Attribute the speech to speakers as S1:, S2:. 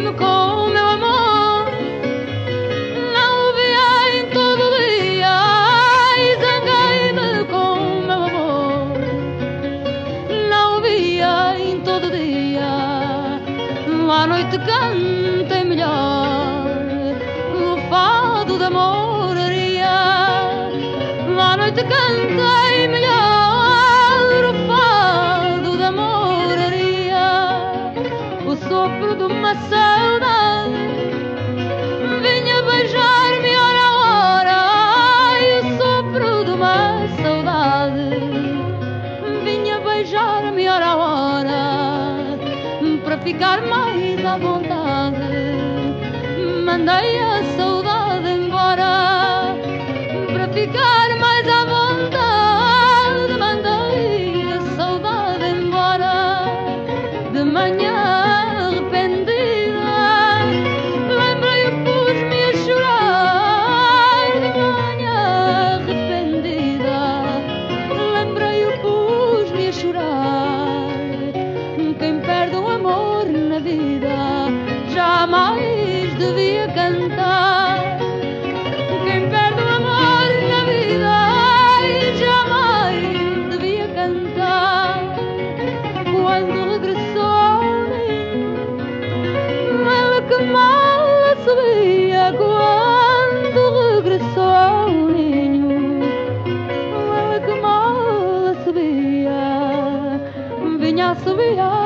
S1: vivo com o meu amor. Não viei todo dia e zanguei-me com o meu amor. Não viei todo dia, à noite cantei melhor o fado da moraria. À noite cantei. sopro de uma saudade. Vinha beijar-me hora a hora. Ai, o sopro de uma saudade. Vinha beijar-me hora a hora. Para ficar mais à vontade. Mandei a saudade embora. Para ficar chorar. Quem perde o amor na vida jamais devia cantar. Quem perde o amor na vida jamais devia cantar. Quando regressou, ela que mais. subirá.